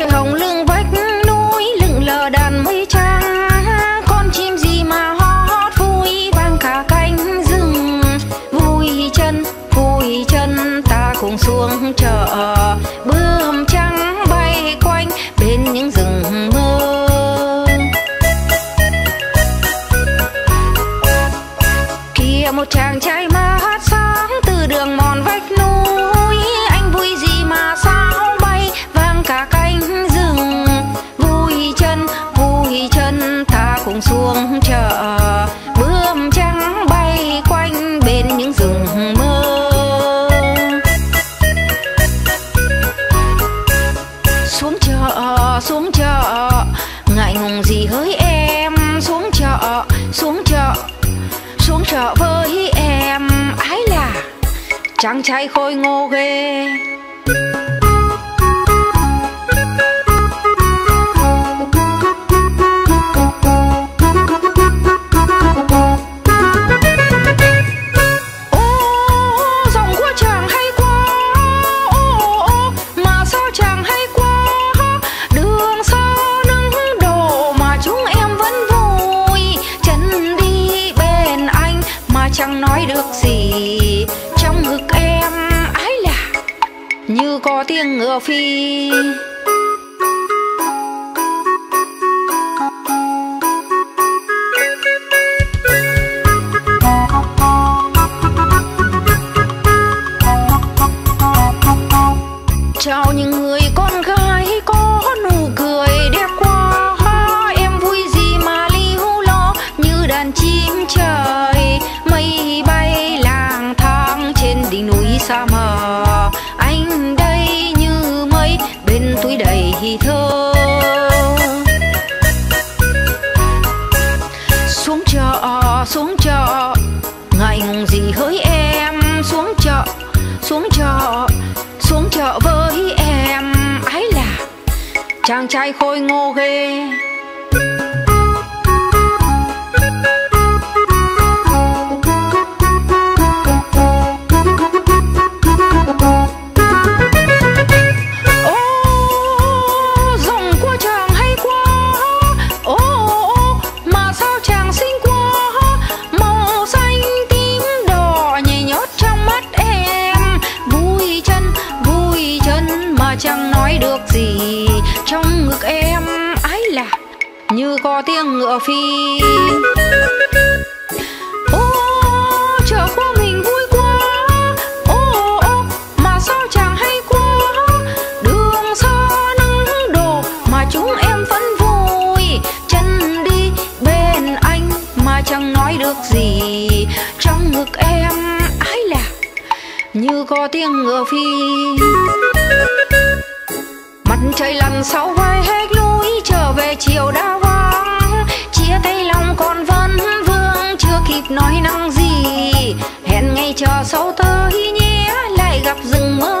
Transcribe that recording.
trường hồng lưu ta xuống chợ. Bướm trắng bay quanh bên những rừng mơ. Xuống chợ xuống chợ. Ngại ngùng gì hỡi em? Xuống chợ xuống chợ. Xuống chợ với em. Ái là, chàng trai khôi ngô ghê. Có tiếng ngựa phi. Chào những người con gái có nụ cười đẹp quá, em vui gì mà liu lo như đàn chim trời đầy thơ. Xuống chợ xuống chợ ngại ngùng gì hỡi em? Xuống chợ xuống chợ xuống chợ với em. Ấy là chàng trai khôi ngô ghê. Chẳng gì Trong ngực em? Ái là như có tiếng ngựa phi Ô, chờ khoa mình vui quá. Ô, ô, mà sao chàng hay quá? Đường xa nắng đổ mà chúng em vẫn vui. Chân đi bên anh mà chẳng nói được gì. Trong ngực em ái là như có tiếng ngựa phi trời lần sau vai hết núi trở về chiều đã vắng. Chia tay lòng còn vẫn vương, chưa kịp nói năng gì. Hẹn ngày chờ sau tới nhé, lại gặp rừng mơ